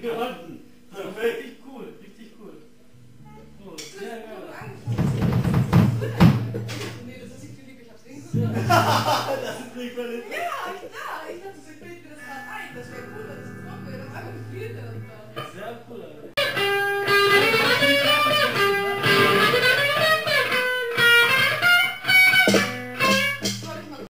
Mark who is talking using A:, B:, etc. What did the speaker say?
A: gewonnen. Richtig cool, richtig cool. So, sehr geil.
B: Nee, das ist die Klinik, ich hab's
A: das ist nicht vernünftig.